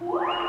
What?